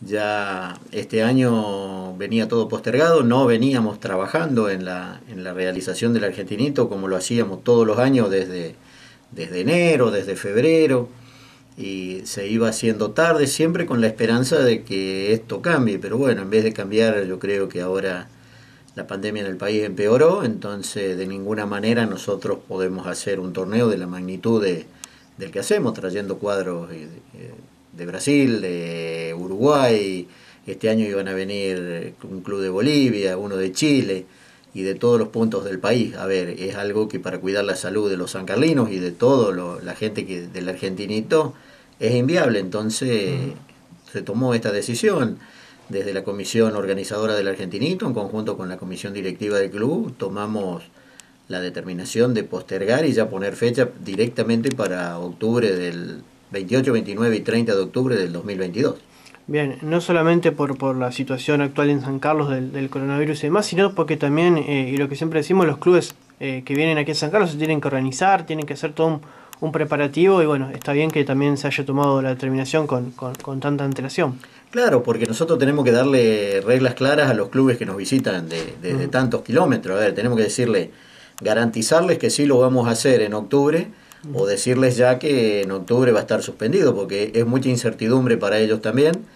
Ya este año venía todo postergado, no veníamos trabajando en la, en la realización del Argentinito como lo hacíamos todos los años desde, desde enero, desde febrero, y se iba haciendo tarde, siempre con la esperanza de que esto cambie, pero bueno, en vez de cambiar yo creo que ahora la pandemia en el país empeoró, entonces de ninguna manera nosotros podemos hacer un torneo de la magnitud de, del que hacemos, trayendo cuadros de Brasil, de Uruguay, este año iban a venir un club de Bolivia, uno de Chile y de todos los puntos del país. A ver, es algo que para cuidar la salud de los sancarlinos y de todo la gente que del argentinito es inviable. Entonces se tomó esta decisión desde la comisión organizadora del argentinito, en conjunto con la comisión directiva del club, tomamos la determinación de postergar y ya poner fecha directamente para octubre del 28, 29 y 30 de octubre del 2022. Bien, no solamente por, por la situación actual en San Carlos del, coronavirus y demás, sino porque también, eh, y lo que siempre decimos, los clubes eh, que vienen aquí a San Carlos se tienen que organizar, tienen que hacer todo un, preparativo y bueno, está bien que también se haya tomado la determinación con, con, tanta antelación. Claro, porque nosotros tenemos que darle reglas claras a los clubes que nos visitan de, de tantos kilómetros. A ver, tenemos que decirle, garantizarles que sí lo vamos a hacer en octubre o decirles ya que en octubre va a estar suspendido, porque es mucha incertidumbre para ellos también.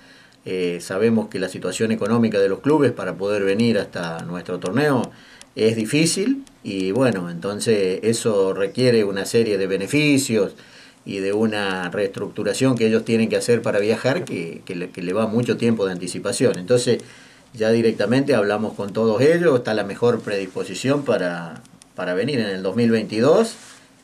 Eh, sabemos que la situación económica de los clubes para poder venir hasta nuestro torneo es difícil y bueno, entonces eso requiere una serie de beneficios y de una reestructuración que ellos tienen que hacer para viajar que, le, que le va mucho tiempo de anticipación. Entonces ya directamente hablamos con todos ellos, está la mejor predisposición para, para venir en el 2022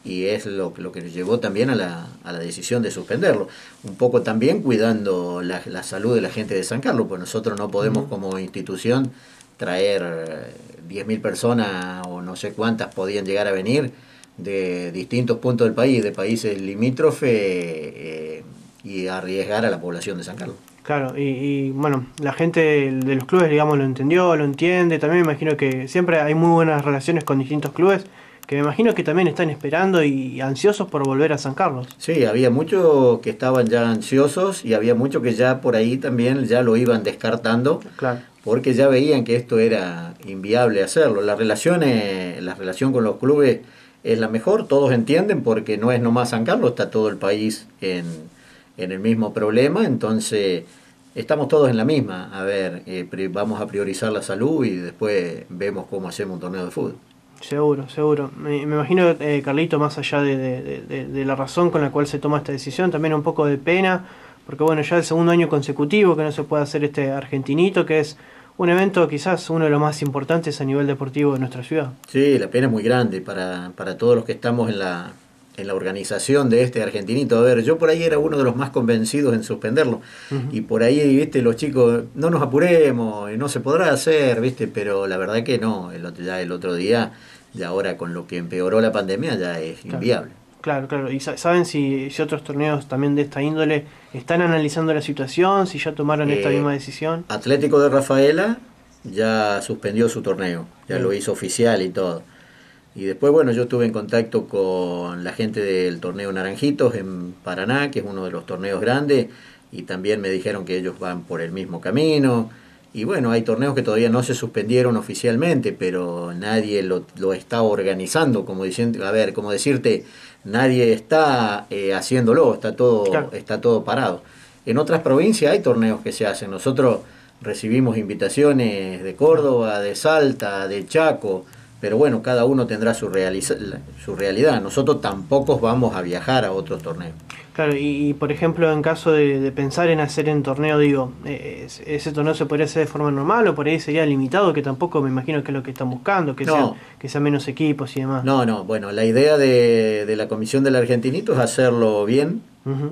y es lo, lo que nos llevó también a la, a la decisión de suspenderlo. Un poco también cuidando la, la salud de la gente de San Carlos, pues nosotros no podemos como institución traer 10.000 eh, personas o no sé cuántas podían llegar a venir de distintos puntos del país, de países limítrofes, eh, y arriesgar a la población de San Carlos. Claro, y, y, bueno, la gente de los clubes, digamos, lo entendió, lo entiende. También me imagino que siempre hay muy buenas relaciones con distintos clubes que me imagino que también están esperando y ansiosos por volver a San Carlos. Sí, había muchos que estaban ya ansiosos y había muchos que ya por ahí también ya lo iban descartando, claro. porque ya veían que esto era inviable hacerlo. La relación, la relación con los clubes es la mejor, todos entienden, porque no es nomás San Carlos, está todo el país en, en el mismo problema, entonces estamos todos en la misma. A ver, eh, vamos a priorizar la salud y después vemos cómo hacemos un torneo de fútbol. Seguro, seguro. Me, me imagino, eh, Carlito, más allá de, de, la razón con la cual se toma esta decisión, también un poco de pena, porque bueno, ya el segundo año consecutivo que no se puede hacer este argentinito, que es un evento quizás uno de los más importantes a nivel deportivo de nuestra ciudad. Sí, la pena es muy grande para, para todos los que estamos en la, en la organización de este argentinito. A ver, yo por ahí era uno de los más convencidos en suspenderlo. Y por ahí, viste, los chicos, no nos apuremos, no se podrá hacer, viste, pero la verdad que no. El, ya el otro día, y ahora con lo que empeoró la pandemia, ya es inviable. Claro, claro. ¿Y saben si, si, otros torneos también de esta índole están analizando la situación, si ya tomaron esta eh, misma decisión? Atlético de Rafaela ya suspendió su torneo, ya lo hizo oficial y todo. Y después, bueno, yo estuve en contacto con la gente del torneo Naranjitos en Paraná, que es uno de los torneos grandes, y también me dijeron que ellos van por el mismo camino. Y bueno, hay torneos que todavía no se suspendieron oficialmente, pero nadie lo, lo está organizando, como diciendo, a ver, como decirte, nadie está eh, haciéndolo, está todo, está todo parado. En otras provincias hay torneos que se hacen. Nosotros recibimos invitaciones de Córdoba, de Salta, de Chaco, pero bueno, cada uno tendrá su, su realidad. Nosotros tampoco vamos a viajar a otros torneos. Claro, y, por ejemplo, en caso de, pensar en hacer en torneo, digo, eh, ¿ese torneo se podría hacer de forma normal o por ahí sería limitado? Que tampoco me imagino que es lo que están buscando, que, sean, que sean menos equipos y demás. No, no, bueno, la idea de, de la Comisión del Argentinito es hacerlo bien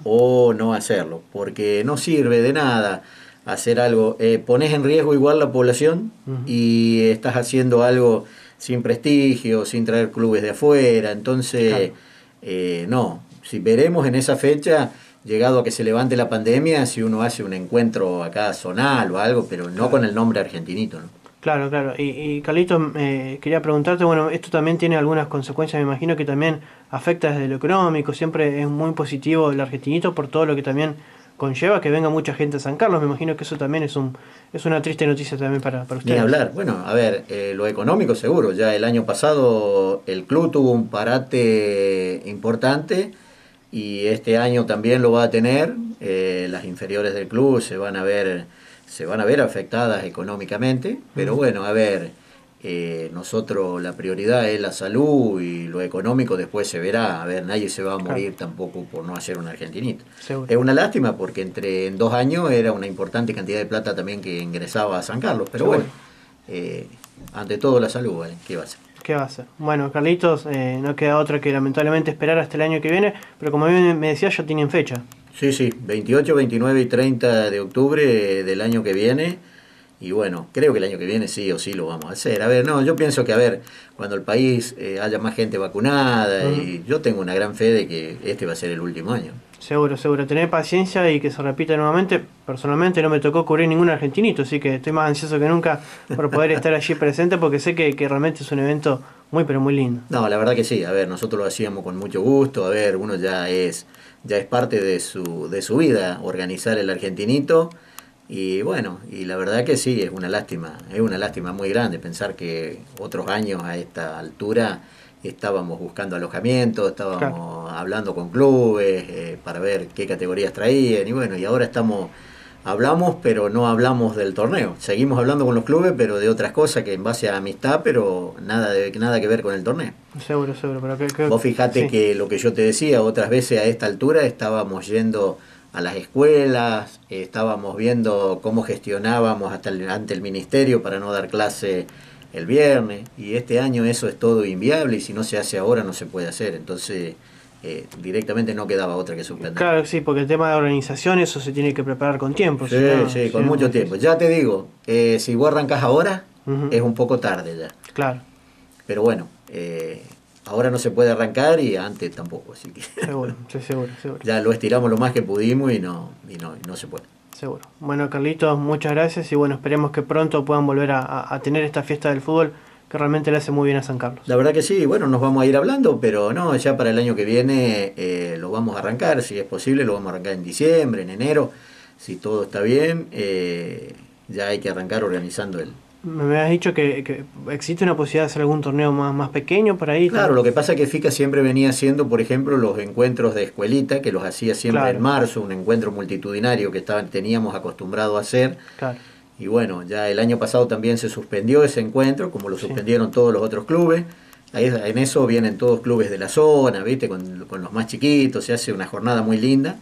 o no hacerlo, porque no sirve de nada hacer algo. Eh, pones en riesgo igual la población y estás haciendo algo sin prestigio, sin traer clubes de afuera. Entonces, eh, no, si veremos en esa fecha, llegado a que se levante la pandemia, si uno hace un encuentro acá zonal o algo, pero no con el nombre argentinito. ¿no? Claro, claro. Y, y Carlito, eh, quería preguntarte, bueno, esto también tiene algunas consecuencias, me imagino que también afecta desde lo económico, siempre es muy positivo el argentinito por todo lo que también conlleva que venga mucha gente a San Carlos. Me imagino que eso también es un es una triste noticia también para, para ustedes. Ni hablar. Bueno, a ver, eh, lo económico seguro. Ya el año pasado el club tuvo un parate importante y este año también lo va a tener. Eh, las inferiores del club se van a ver se van a ver afectadas económicamente, pero bueno, a ver eh, nosotros la prioridad es la salud y lo económico después se verá. A ver, nadie se va a morir tampoco por no hacer un argentinito. Es una lástima porque entre en dos años era una importante cantidad de plata también que ingresaba a San Carlos. Pero bueno, eh, ante todo la salud, ¿qué va a ser? ¿Qué va a ser? Bueno, Carlitos, eh, no queda otra que lamentablemente esperar hasta el año que viene, pero como bien me decía, ya tienen fecha. Sí, sí, 28, 29 y 30 de octubre del año que viene y bueno, creo que el año que viene sí o sí lo vamos a hacer. A ver, no, yo pienso que, a ver, cuando el país eh, haya más gente vacunada, y yo tengo una gran fe de que este va a ser el último año. Seguro, seguro. Tener paciencia y que se repita nuevamente. Personalmente no me tocó cubrir ningún argentinito, así que estoy más ansioso que nunca por poder estar allí presente porque sé que, que realmente es un evento muy, pero muy lindo. No, la verdad que sí. A ver, nosotros lo hacíamos con mucho gusto. A ver, uno ya es, ya es parte de su, de su vida organizar el argentinito. Y bueno, y la verdad que sí, es una lástima, es una lástima muy grande pensar que otros años a esta altura estábamos buscando alojamiento, estábamos hablando con clubes eh, para ver qué categorías traían y bueno, y ahora estamos, hablamos pero no hablamos del torneo, seguimos hablando con los clubes pero de otras cosas que en base a amistad pero nada, de, nada que ver con el torneo. Seguro, seguro, pero que, Vos fijate que lo que yo te decía, otras veces a esta altura estábamos yendo a las escuelas, estábamos viendo cómo gestionábamos hasta ante el ministerio para no dar clase el viernes, y este año eso es todo inviable y si no se hace ahora no se puede hacer, entonces eh, directamente no quedaba otra que suspender. Claro, sí, porque el tema de organización eso se tiene que preparar con tiempo. Sí, sí, con mucho tiempo. Ya te digo, eh, si vos arrancas ahora, es un poco tarde ya. Claro. Pero bueno, eh, ahora no se puede arrancar y antes tampoco, así que seguro, seguro, seguro. ya lo estiramos lo más que pudimos y no, y no, no se puede. Seguro. Bueno, Carlitos, muchas gracias y bueno, esperemos que pronto puedan volver a, tener esta fiesta del fútbol que realmente le hace muy bien a San Carlos. La verdad que sí, bueno, nos vamos a ir hablando, pero no, ya para el año que viene eh, lo vamos a arrancar, si es posible, lo vamos a arrancar en diciembre, en enero, si todo está bien, eh, ya hay que arrancar organizando el, me has dicho que, existe una posibilidad de hacer algún torneo más, más pequeño por ahí. Claro, lo que pasa es que FICA siempre venía haciendo, por ejemplo, los encuentros de escuelita, que los hacía siempre en marzo, un encuentro multitudinario que teníamos acostumbrado a hacer. Claro. Y bueno, ya el año pasado también se suspendió ese encuentro, como lo suspendieron todos los otros clubes. Ahí, en eso vienen todos clubes de la zona, ¿viste? Con, con los más chiquitos, se hace una jornada muy linda.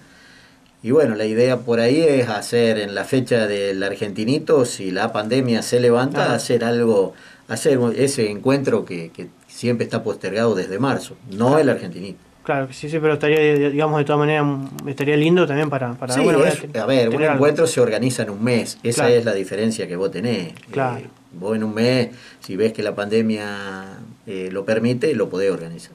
Y bueno, la idea por ahí es hacer en la fecha del argentinito, si la pandemia se levanta, hacer algo, hacer ese encuentro que, que, siempre está postergado desde marzo, no el argentinito. Claro, sí, sí, pero estaría, digamos, de todas maneras, estaría lindo también para... para sí, a ver, un encuentro se organiza en un mes, esa es la diferencia que vos tenés. Claro. Eh, vos en un mes, si ves que la pandemia eh, lo permite, lo podés organizar.